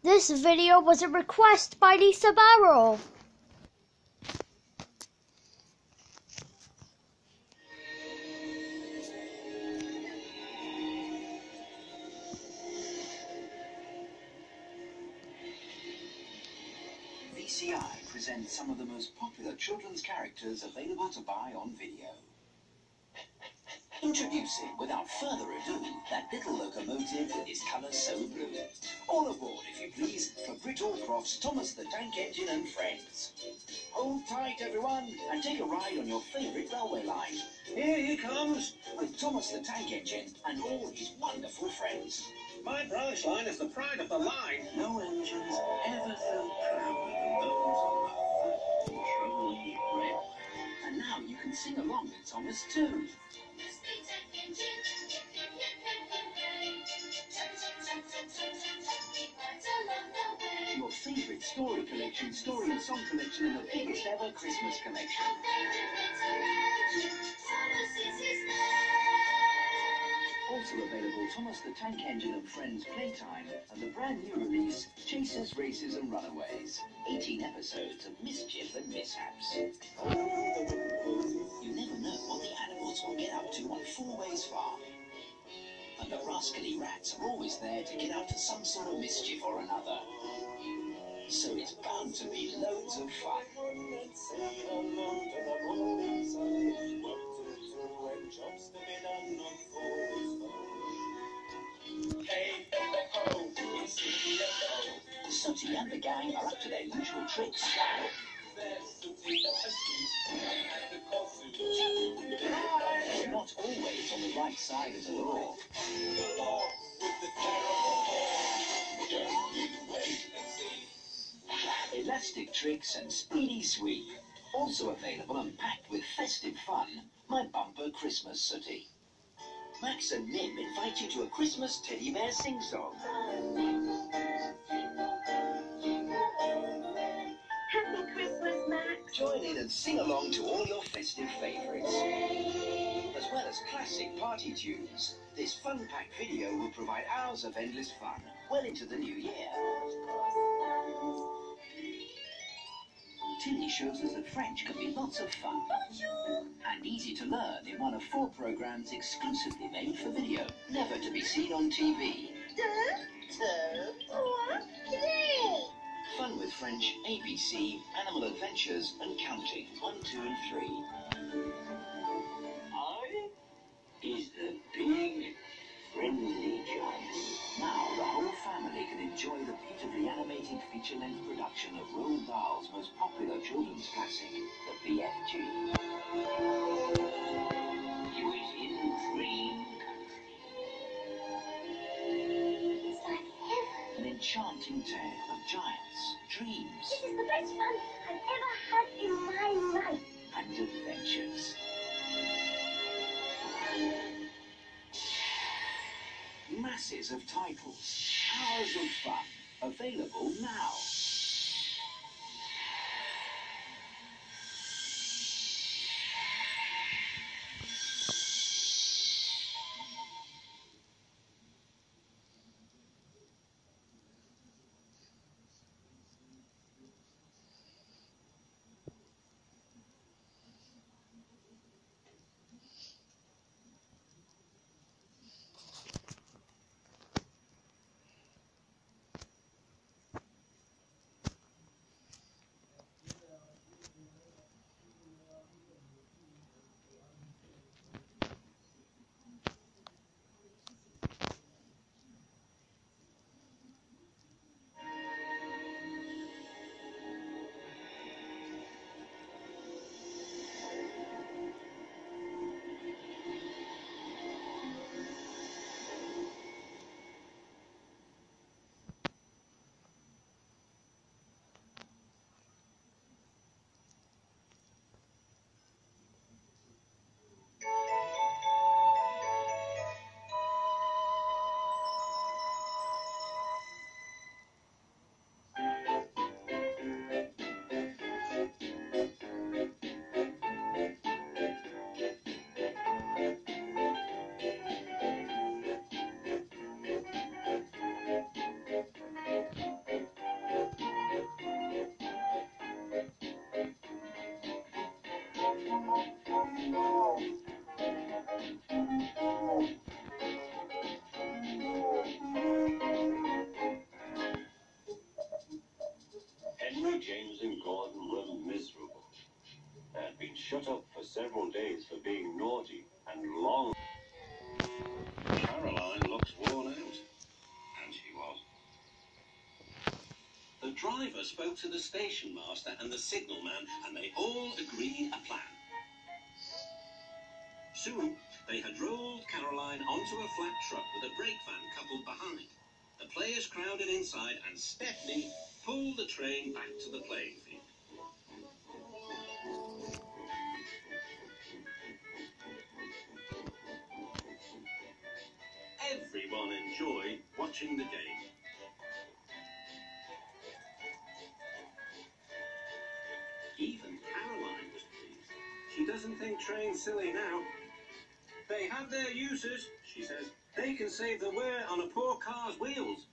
This video was a request by Lisa Barrow. VCI presents some of the most popular children's characters available to buy on video. Introducing, without further ado, that little locomotive with its colours so blue. All aboard, if you please, for Britt Allcroft's Thomas the Tank Engine and Friends. Hold tight, everyone, and take a ride on your favourite railway line. Here he comes, with Thomas the Tank Engine and all his wonderful friends. My branch line is the pride of the line. No engines ever felt prouder than those on the 13 Trolling Railway. And now you can sing along with Thomas too. Story collection, story and song collection, and the biggest ever Christmas collection. Also available, Thomas the Tank Engine and Friends Playtime, and the brand new release, Chases, Races and Runaways. 18 episodes of mischief and mishaps. You never know what the animals will get up to on Four Ways Farm. And the rascally rats are always there to get up to some sort of mischief or another. So it's bound to be loads of fun. Sooty and the gang are up to their usual tricks. They're not always on the right side of the law. Elastic tricks and speedy sweep. Also available and packed with festive fun, my bumper Christmas sooty. Max and Nim invite you to a Christmas teddy bear sing-song. Happy Christmas, Max. Join in and sing along to all your festive favourites. As well as classic party tunes, this fun-packed video will provide hours of endless fun well into the new year. Chile shows us that French can be lots of fun. Bonjour. And easy to learn in one of four programs exclusively made for video, never to be seen on TV. Play. Fun with French, ABC, Animal Adventures, and Counting, 1, 2, and 3. Enjoy the beautifully animated feature-length production of Roald Dahl's most popular children's classic, The BFG. You is in dream country. It's like heaven. An enchanting tale of giants, dreams, This is the best fun I've ever had in my life. and adventures. Masses of titles, hours of fun, available now. James and Gordon were miserable. They had been shut up for several days for being naughty and long. Caroline looks worn out. And she was. The driver spoke to the station master and the signalman, and they all agreed a plan. Soon, they had rolled Caroline onto a flat truck with a brake van coupled behind. The players crowded inside, and Stepney pulled the train back to the playing field. Everyone enjoyed watching the game. Even Caroline was pleased. She doesn't think trains silly now. They have their uses, she says. They can save the wear on a poor car's wheels.